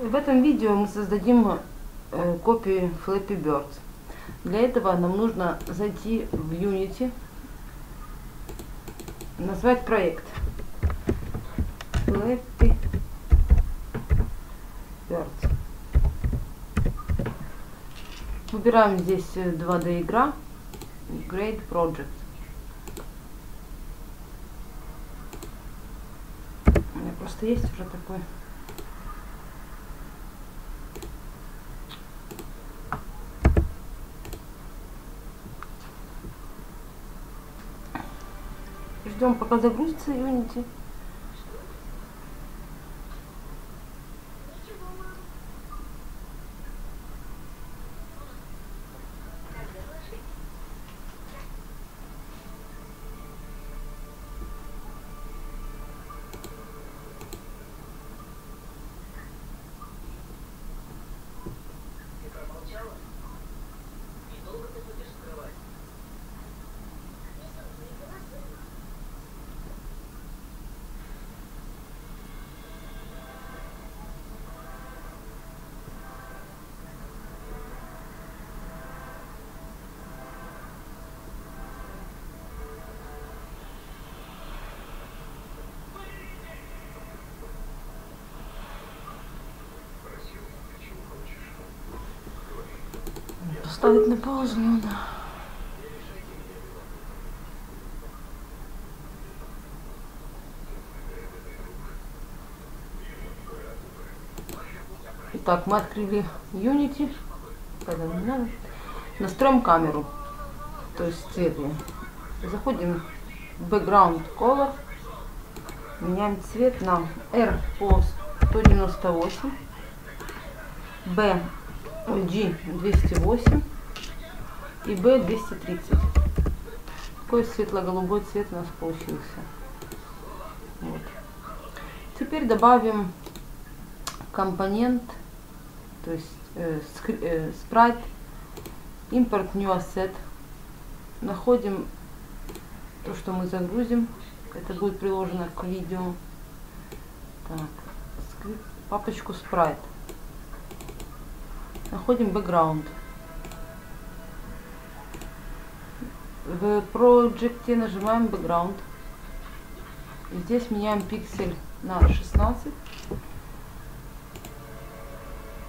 В этом видео мы создадим э, копию Flappy Birds. Для этого нам нужно зайти в Unity, назвать проект Flappy Birds. Выбираем здесь 2D игра, Great Project. У меня просто есть уже такой. Ждем, пока загрузится Unity. Поставить на паузу надо. Итак, мы открыли Unity. Надо. Настроим камеру. То есть цвет. Заходим в Background Color. Меняем цвет на R по 198. B G 208 и B 230. Такой светло-голубой цвет у нас получился. Вот. Теперь добавим компонент, то есть э, э, спрайт, импорт new asset. Находим то, что мы загрузим. Это будет приложено к видео. Так, папочку спрайт. Находим background. В проекте нажимаем background. Здесь меняем пиксель на 16.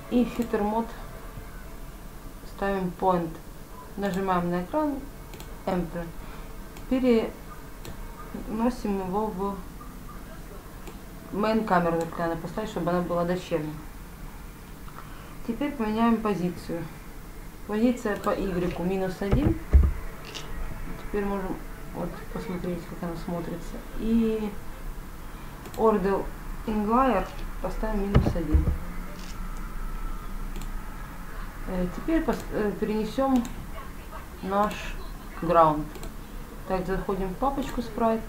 И фильтр мод ставим point. Нажимаем на экран Enter. Переносим его в main камеру только надо поставить, чтобы она была дочерней. Теперь поменяем позицию. Позиция по Y минус 1. Теперь можем вот посмотреть, как она смотрится. И Order Inglier поставим минус 1. Э, теперь э, перенесем наш ground. Так, заходим в папочку Sprite.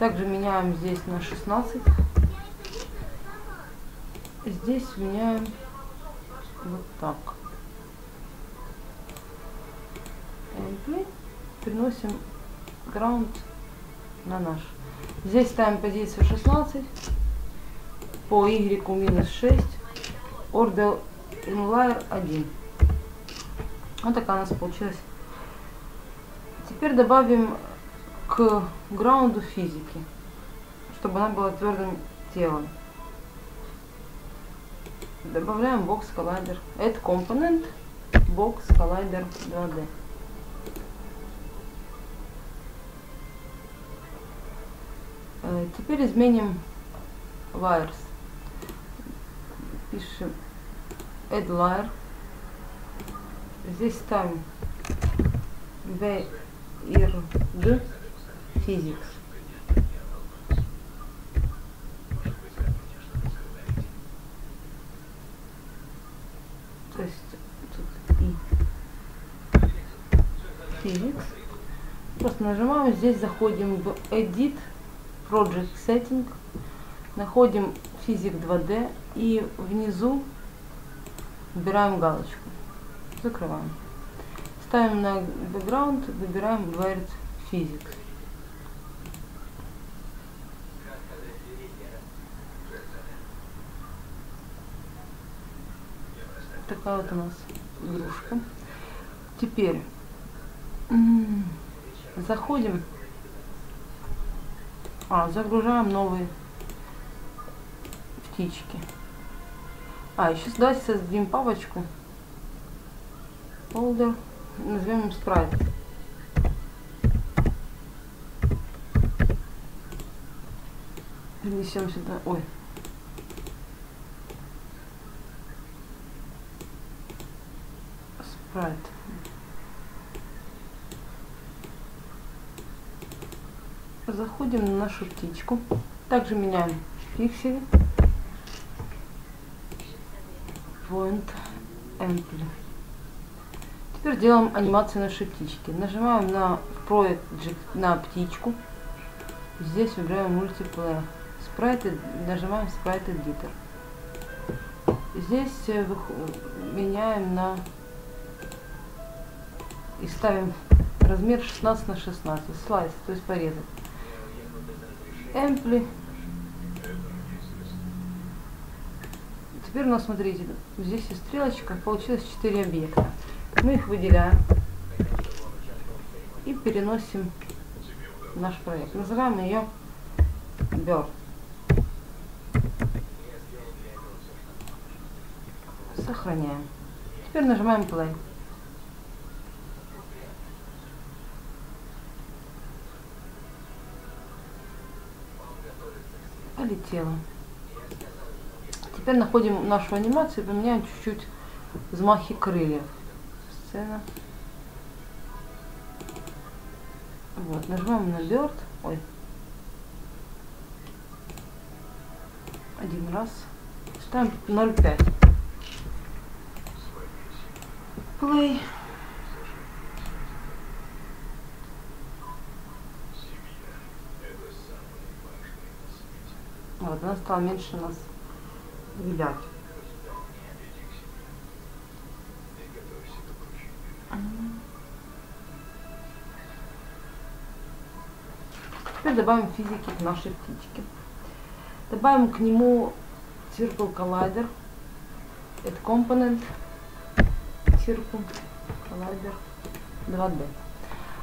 Также меняем здесь на 16 здесь меняем вот так. Entry. Переносим ground на наш. Здесь ставим позицию 16. По Y минус 6. Order inlier 1. Вот такая у нас получилась. Теперь добавим к граунду физики, чтобы она была твердым телом. Добавляем бокс коллайдер. Add component бокс коллайдер 2D. Теперь изменим wires. Пишем add wire. Здесь ставим v physics. то есть тут и physics. Просто нажимаем, здесь заходим в Edit, Project Setting, находим Physics 2D и внизу выбираем галочку. Закрываем. Ставим на background, выбираем Wired Physics. такая вот у нас игрушка. Теперь заходим, а, загружаем новые птички. А, еще давайте создадим папочку. Folder. Назовем спрайт. Перенесем сюда. Ой. Спрайт. Заходим на нашу птичку. Также меняем пиксели. Point Ampli. Теперь делаем анимацию нашей птички. Нажимаем на Project на птичку. Здесь выбираем мультиплеер. Спрайты, нажимаем Sprite Editor. Здесь э, меняем на и ставим размер 16 на 16 слайс, то есть порезать. Эмпли. Теперь у нас, смотрите, здесь есть стрелочка, получилось 4 объекта. Мы их выделяем и переносим в наш проект. Называем ее Bird. Сохраняем. Теперь нажимаем Play. Полетела. Теперь находим нашу анимацию и поменяем чуть-чуть взмахи крыльев. Сцена. Вот, нажимаем на Bird. Ой. Один раз. Ставим 0,5. Play. Вот, она стала меньше нас вилять. Теперь добавим физики к нашей птичке. Добавим к нему Circle Collider. Это компонент Circle Collider 2D.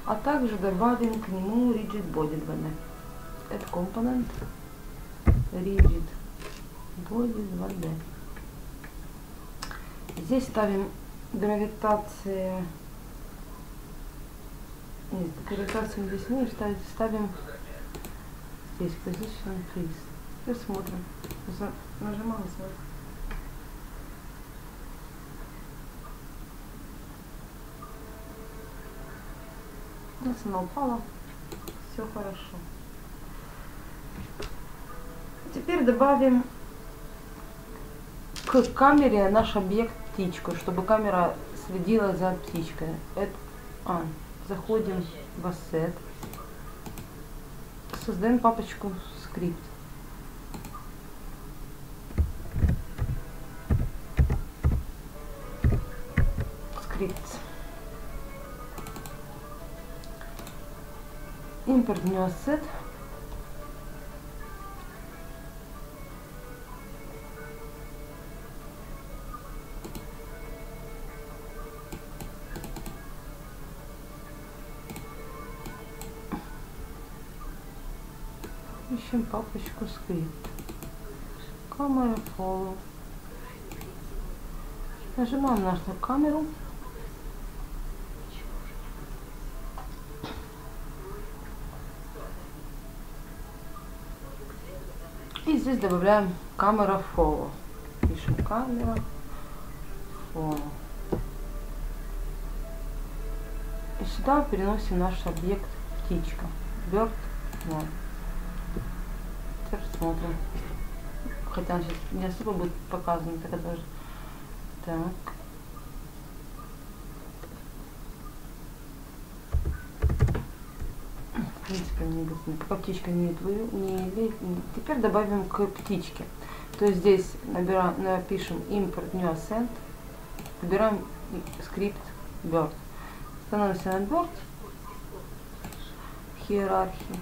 А также добавим к нему Rigid Body 2D. Это компонент Rigid Body 2D. Здесь ставим гравитация. Нет, гравитацию здесь не ставим, ставим здесь position freeze. Теперь смотрим. Нажимаем, смотрим. Вот она упала. Все хорошо. Теперь добавим к камере наш объект птичку, чтобы камера следила за птичкой. Это, а, заходим в Asset. Создаем папочку скрипт. Скрипт. Import new asset. Ищем папочку скрипт. Камера follow. Нажимаем нашу камеру. И здесь добавляем камера follow. Пишем камера follow. И сюда переносим наш объект птичка. Bird 0. Теперь смотрим. Хотя он сейчас не особо будет показан, так даже. Так. В принципе, не будет. Пока птичка не, не Теперь добавим к птичке. То есть здесь набираем, напишем import new ascent, выбираем скрипт bird. Становимся на bird в иерархии.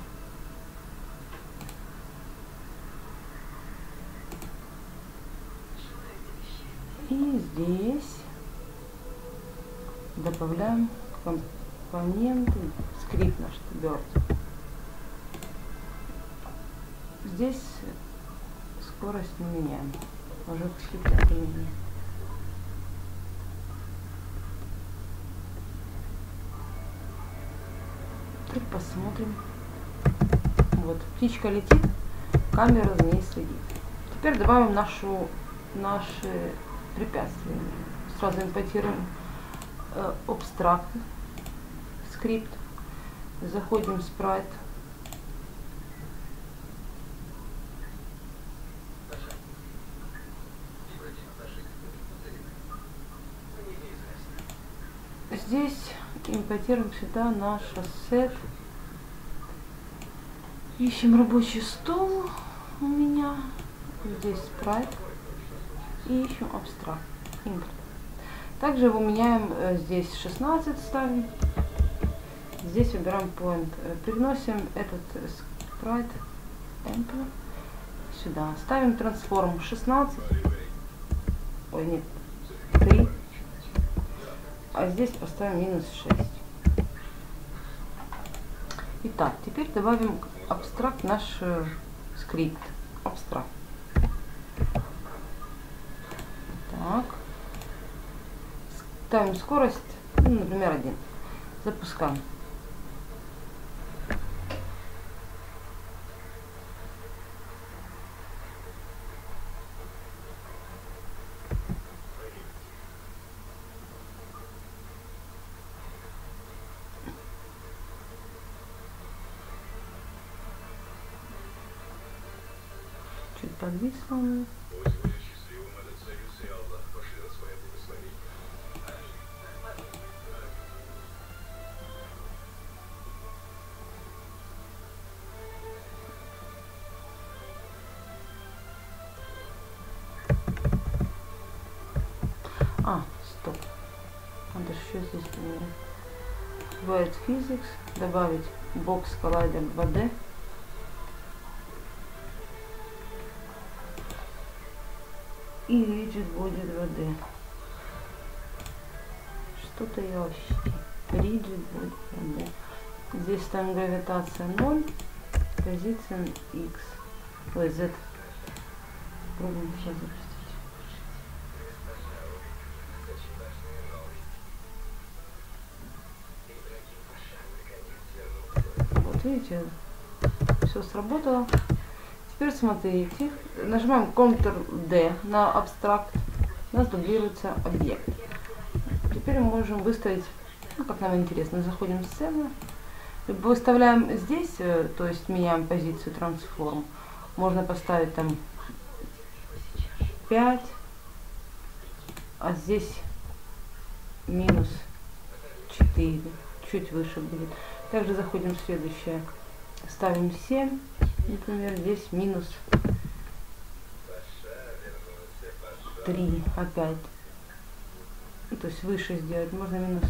И здесь добавляем компоненты, скрипт наш Bird. Здесь скорость не меняем. Уже в скрипте применим. Так посмотрим. Вот, птичка летит, камера за ней следит. Теперь добавим нашу, наши препятствия. Сразу импортируем э, скрипт. Заходим в спрайт. Здесь импортируем сюда наш ассет. Ищем рабочий стол у меня. Здесь спрайт. И ищем абстракт. Импорт. Также его меняем э, здесь 16 ставим. Здесь выбираем point. Э, переносим этот спрайт Enter сюда. Ставим трансформ 16. Ой, нет. 3 а здесь поставим минус 6. Итак, теперь добавим абстракт наш э, скрипт. Абстракт. Так. Ставим скорость, ну, например, 1. Запускаем. чуть подвисло. Physics, добавить бокс коллайдер 2D. и виджет будет воды. Что-то я вообще. Риджит будет воды. Здесь там гравитация 0, позиция X. Ой, Z. Пробуем сейчас запустить. Видите, все сработало. Теперь смотрите, нажимаем Ctrl-D на абстракт, у нас дублируется объект. Теперь мы можем выставить, ну, как нам интересно, заходим в сцену, выставляем здесь, э, то есть меняем позицию трансформ, можно поставить там 5, а здесь минус 4, чуть выше будет. Также заходим в следующее, ставим 7 например, здесь минус 3 опять. Ну, то есть выше сделать. Можно минус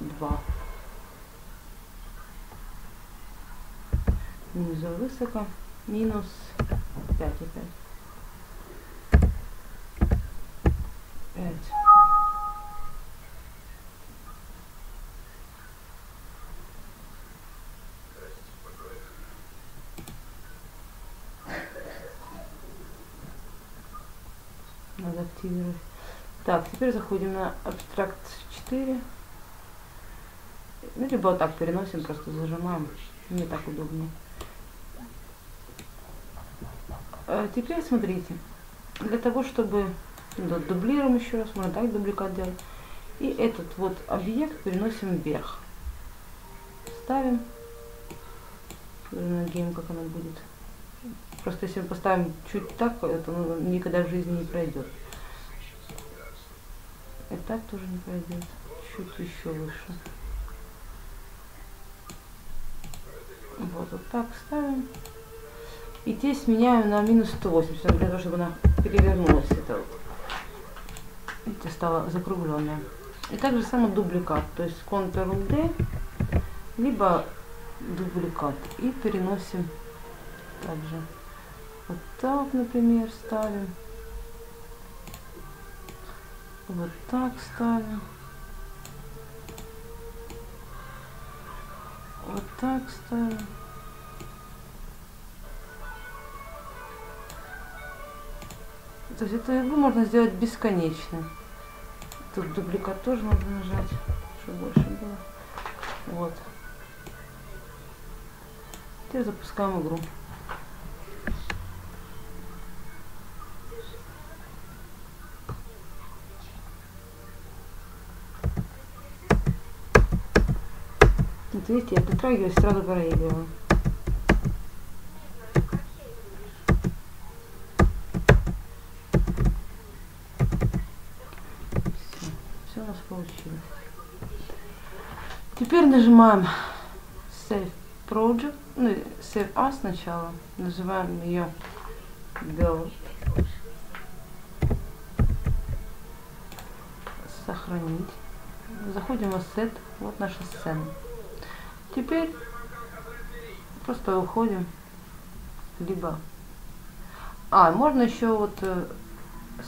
2. Внизу высоко. Минус 5 опять. 5. надо активировать. Так, теперь заходим на абстракт 4. Ну, либо вот так переносим, просто зажимаем. Мне так удобнее. А теперь смотрите. Для того, чтобы да, дублируем еще раз, можно так дубликат делать. И этот вот объект переносим вверх. Ставим. Надеем, как оно будет. Просто если мы поставим чуть так, это ну, никогда в жизни не пройдет. И так тоже не пройдет. Чуть еще выше. Вот, вот так ставим. И здесь меняю на минус 180, для того, чтобы она перевернулась. Это вот. Видите, стала закругленная. И также само дубликат. То есть Ctrl-D, либо дубликат. И переносим также. Вот так, например, ставим. Вот так ставим. Вот так ставим. То есть эту игру можно сделать бесконечно. Тут дубликат тоже можно нажать, чтобы больше было. Вот. Теперь запускаем игру. Вот видите, я притрагиваюсь, сразу проигрываю. Все, у нас получилось. Теперь нажимаем Save Project, ну, Save As сначала, называем ее Build. Сохранить. Заходим в Asset, вот наша сцена. Теперь просто уходим, либо... А, можно еще вот э,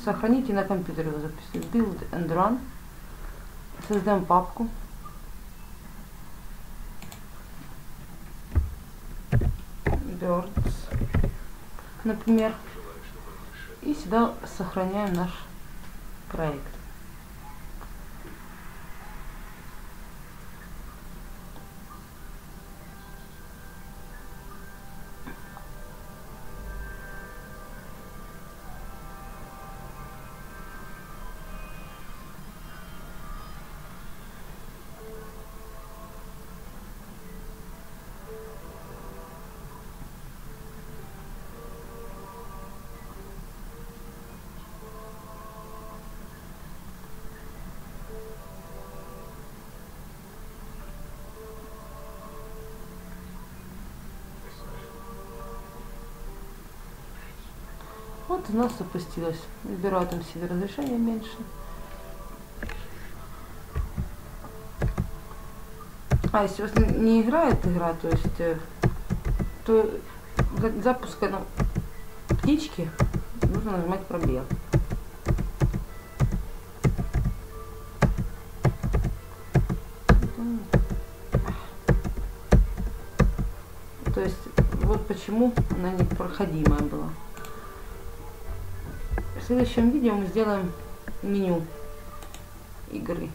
сохранить и на компьютере его записать. Build and Run. Создаем папку. Birds, например. И сюда сохраняем наш проект. Вот у нас запустилось. Выбираю там себе разрешение меньше. А, если у вас не играет игра, то есть, э, то для запуска ну, птички нужно нажимать пробел. То есть, вот почему она непроходимая была. В следующем видео мы сделаем меню игры.